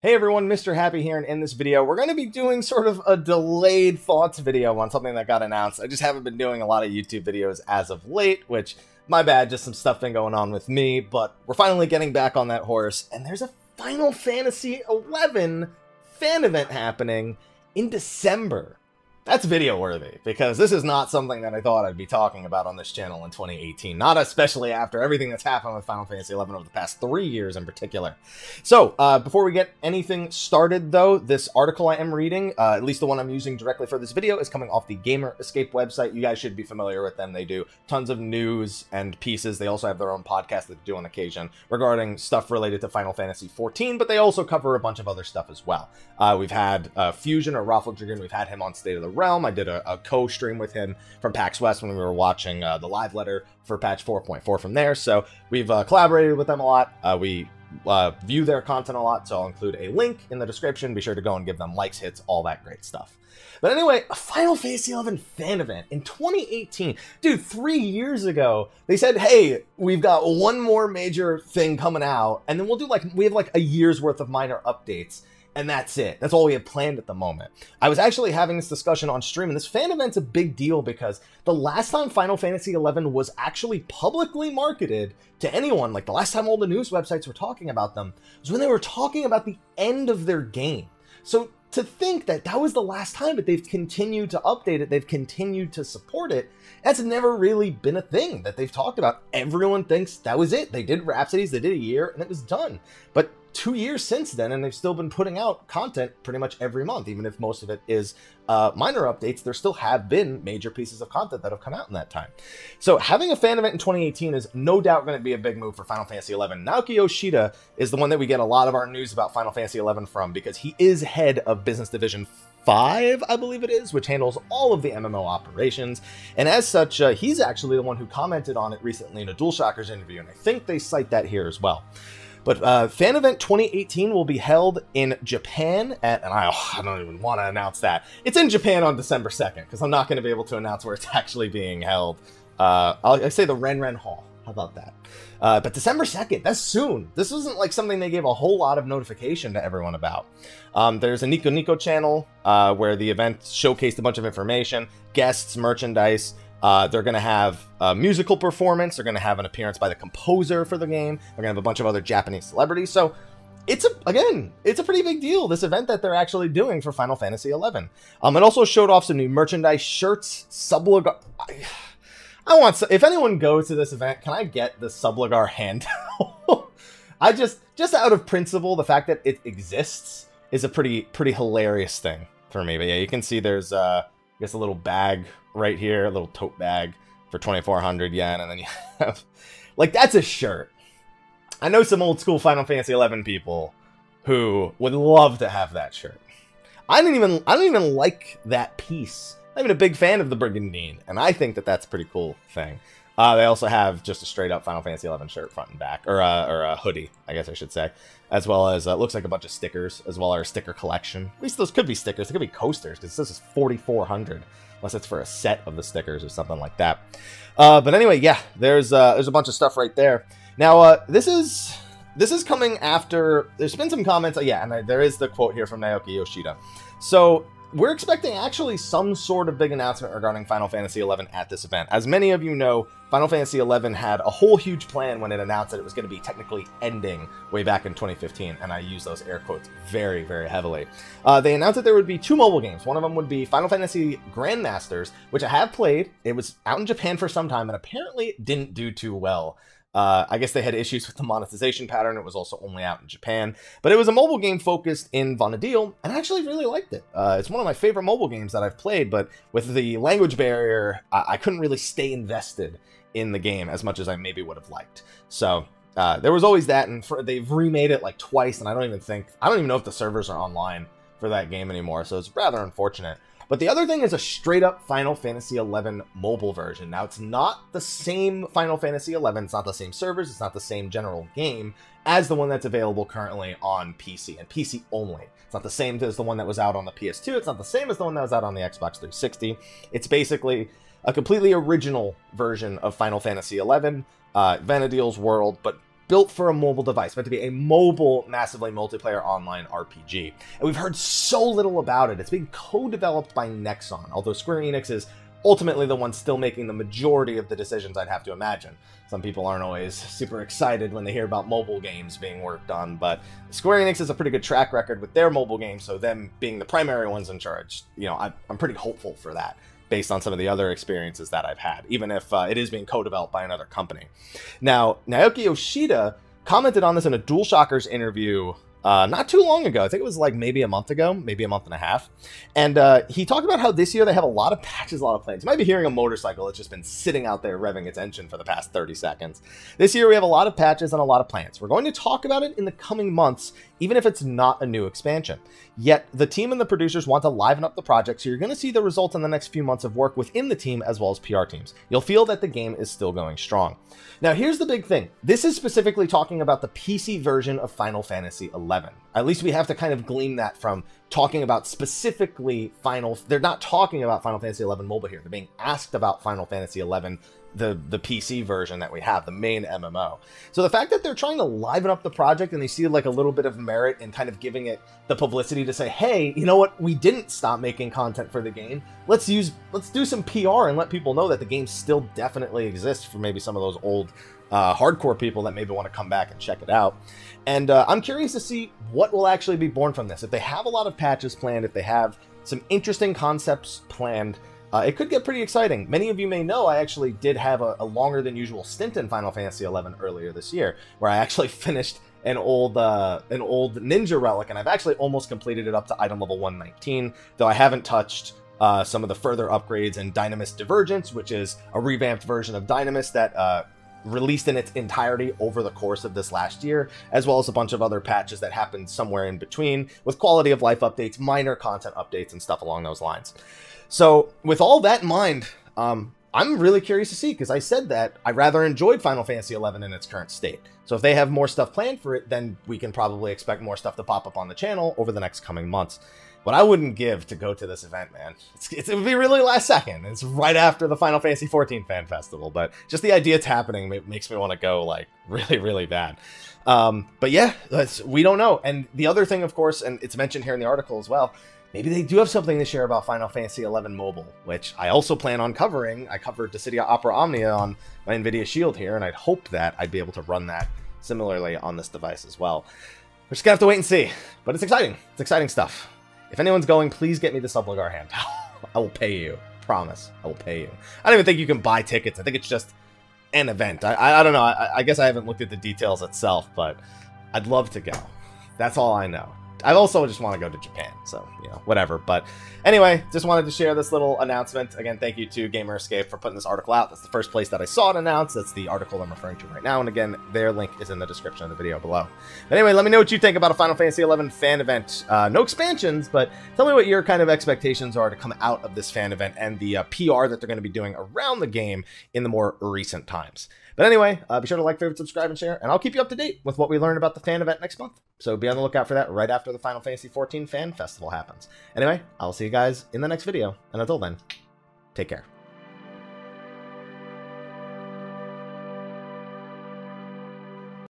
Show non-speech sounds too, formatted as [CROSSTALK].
Hey everyone, Mr. Happy here, and in this video, we're going to be doing sort of a delayed thoughts video on something that got announced. I just haven't been doing a lot of YouTube videos as of late, which, my bad, just some stuff been going on with me, but we're finally getting back on that horse, and there's a Final Fantasy XI fan event happening in December that's video worthy because this is not something that I thought I'd be talking about on this channel in 2018. Not especially after everything that's happened with Final Fantasy XI over the past three years in particular. So, uh, before we get anything started, though, this article I am reading, uh, at least the one I'm using directly for this video, is coming off the Gamer Escape website. You guys should be familiar with them. They do tons of news and pieces. They also have their own podcast that they do on occasion regarding stuff related to Final Fantasy XIV, but they also cover a bunch of other stuff as well. Uh, we've had uh, Fusion or Raffle Dragoon. We've had him on State of the Realm. I did a, a co-stream with him from PAX West when we were watching uh, the live letter for patch 4.4 from there. So we've uh, collaborated with them a lot. Uh, we uh, view their content a lot, so I'll include a link in the description. Be sure to go and give them likes, hits, all that great stuff. But anyway, a Final Fantasy XI fan event in 2018. Dude, three years ago, they said, hey, we've got one more major thing coming out, and then we'll do like, we have like a year's worth of minor updates and that's it. That's all we have planned at the moment. I was actually having this discussion on stream, and this fan event's a big deal because the last time Final Fantasy XI was actually publicly marketed to anyone, like the last time all the news websites were talking about them, was when they were talking about the end of their game. So to think that that was the last time, but they've continued to update it, they've continued to support it, that's never really been a thing that they've talked about. Everyone thinks that was it. They did Rhapsodies, they did a year, and it was done. But two years since then, and they've still been putting out content pretty much every month, even if most of it is uh, minor updates. There still have been major pieces of content that have come out in that time. So having a fan event in 2018 is no doubt going to be a big move for Final Fantasy XI. Naoki Yoshida is the one that we get a lot of our news about Final Fantasy XI from because he is head of Business Division 5, I believe it is, which handles all of the MMO operations. And as such, uh, he's actually the one who commented on it recently in a DualShockers interview, and I think they cite that here as well. But uh, Fan Event 2018 will be held in Japan at, and I, oh, I don't even want to announce that. It's in Japan on December 2nd, because I'm not going to be able to announce where it's [LAUGHS] actually being held. Uh, I'll, I'll say the Ren Ren Hall. How about that? Uh, but December 2nd, that's soon. This wasn't like something they gave a whole lot of notification to everyone about. Um, there's a Nico Nico channel uh, where the event showcased a bunch of information, guests, merchandise, uh, they're going to have a musical performance. They're going to have an appearance by the composer for the game. They're going to have a bunch of other Japanese celebrities. So it's a again, it's a pretty big deal. This event that they're actually doing for Final Fantasy XI. Um, it also showed off some new merchandise, shirts, Subligar. I, I want. If anyone goes to this event, can I get the Subligar handout? [LAUGHS] I just, just out of principle, the fact that it exists is a pretty, pretty hilarious thing for me. But yeah, you can see there's, uh, I guess, a little bag right here, a little tote bag for 2,400 yen, and then you [LAUGHS] have, like, that's a shirt. I know some old school Final Fantasy 11 people who would love to have that shirt. I didn't even, I don't even like that piece. I'm even a big fan of the Brigandine, and I think that that's a pretty cool thing. Uh, they also have just a straight up Final Fantasy 11 shirt front and back, or, uh, or a hoodie, I guess I should say, as well as uh, looks like a bunch of stickers, as well as a sticker collection. At least those could be stickers. They could be coasters because this is 4,400 unless it's for a set of the stickers or something like that. Uh, but anyway, yeah, there's uh, there's a bunch of stuff right there. Now, uh, this is this is coming after. There's been some comments. Uh, yeah, and there is the quote here from Naoki Yoshida. So we're expecting actually some sort of big announcement regarding Final Fantasy XI at this event. As many of you know, Final Fantasy XI had a whole huge plan when it announced that it was going to be technically ending way back in 2015, and I use those air quotes very, very heavily. Uh, they announced that there would be two mobile games. One of them would be Final Fantasy Grandmasters, which I have played. It was out in Japan for some time and apparently didn't do too well. Uh, I guess they had issues with the monetization pattern. It was also only out in Japan, but it was a mobile game focused in Vana'diel, and I actually really liked it. Uh, it's one of my favorite mobile games that I've played, but with the language barrier, I, I couldn't really stay invested in the game as much as I maybe would have liked. So uh, there was always that, and for, they've remade it like twice, and I don't even think I don't even know if the servers are online for that game anymore. So it's rather unfortunate. But the other thing is a straight up Final Fantasy XI mobile version. Now, it's not the same Final Fantasy XI, it's not the same servers, it's not the same general game as the one that's available currently on PC, and PC only. It's not the same as the one that was out on the PS2, it's not the same as the one that was out on the Xbox 360. It's basically a completely original version of Final Fantasy XI, uh, Vana'diel's world, but built for a mobile device, meant to be a mobile, massively multiplayer online RPG. And we've heard so little about it. It's being co-developed by Nexon, although Square Enix is ultimately the one still making the majority of the decisions, I'd have to imagine. Some people aren't always super excited when they hear about mobile games being worked on, but Square Enix has a pretty good track record with their mobile games, so them being the primary ones in charge, you know, I, I'm pretty hopeful for that based on some of the other experiences that I've had, even if uh, it is being co-developed by another company. Now, Naoki Yoshida commented on this in a DualShockers interview uh, not too long ago. I think it was like maybe a month ago, maybe a month and a half. And uh, he talked about how this year they have a lot of patches, a lot of planes. You might be hearing a motorcycle that's just been sitting out there revving its engine for the past 30 seconds. This year we have a lot of patches and a lot of plans. We're going to talk about it in the coming months, even if it's not a new expansion. Yet the team and the producers want to liven up the project, so you're going to see the results in the next few months of work within the team as well as PR teams. You'll feel that the game is still going strong. Now, here's the big thing. This is specifically talking about the PC version of Final Fantasy XI. At least we have to kind of glean that from talking about specifically Final. They're not talking about Final Fantasy XI mobile here. They're being asked about Final Fantasy XI the the PC version that we have, the main MMO. So the fact that they're trying to liven up the project and they see like a little bit of merit in kind of giving it the publicity to say, hey, you know what, we didn't stop making content for the game. Let's use let's do some PR and let people know that the game still definitely exists for maybe some of those old uh, hardcore people that maybe want to come back and check it out. And uh, I'm curious to see what will actually be born from this. If they have a lot of patches planned, if they have some interesting concepts planned, uh, it could get pretty exciting. Many of you may know I actually did have a, a, longer than usual stint in Final Fantasy XI earlier this year, where I actually [LAUGHS] finished an old uh, an old ninja relic, and I've actually almost completed it up to item level 119, though I haven't touched uh, some of the further upgrades in Dynamis Divergence, which is a revamped version of Dynamis that uh, released in its entirety over the course of this last year, as well as a bunch of other patches that happened somewhere in between with quality of life updates, minor content updates, and stuff along those lines. So, with all that in mind, um, I'm really curious to see because I said that I rather enjoyed Final Fantasy XI in its current state. So if they have more stuff planned for it, then we can probably expect more stuff to pop up on the channel over the next coming months. What I wouldn't give to go to this event, man, it's, it's, it would be really last second. It's right after the Final Fantasy XIV Fan Festival, but just the idea it's happening makes me want to go like [LAUGHS] really, really bad. Um, but yeah, we don't know. And the other thing, of course, and it's mentioned here in the article as well, Maybe they do have something to share about Final Fantasy XI Mobile, which I also plan on covering. I covered Dissidia Opera Omnia on my NVIDIA Shield here, and I'd hope that I'd be able to run that similarly on this device as well. We're just gonna have to wait and see, but it's exciting. It's exciting stuff. If anyone's going, please get me the Subligar hand. [LAUGHS] I will pay you. Promise. I will pay you. I don't even think you can buy tickets. I think it's just an event. I, I, I don't know. I, I guess I haven't looked at the details itself, but I'd love to go. That's all I know. I also just want to go to Japan, so, you know, whatever. But anyway, just wanted to share this little announcement. Again, thank you to Gamer Escape for putting this article out. That's the first place that I saw it announced. That's the article I'm referring to right now. And again, their link is in the description of the video below. But anyway, let me know what you think about a Final Fantasy XI fan event. Uh, no expansions, but tell me what your kind of expectations are to come out of this fan event and the uh, PR that they're going to be doing around the game in the more recent times. But anyway, uh, be sure to like, favorite, subscribe, and share, and I'll keep you up to date with what we learn about the fan event next month. So be on the lookout for that right after the Final Fantasy XIV Fan Festival happens. Anyway, I'll see you guys in the next video, and until then, take care.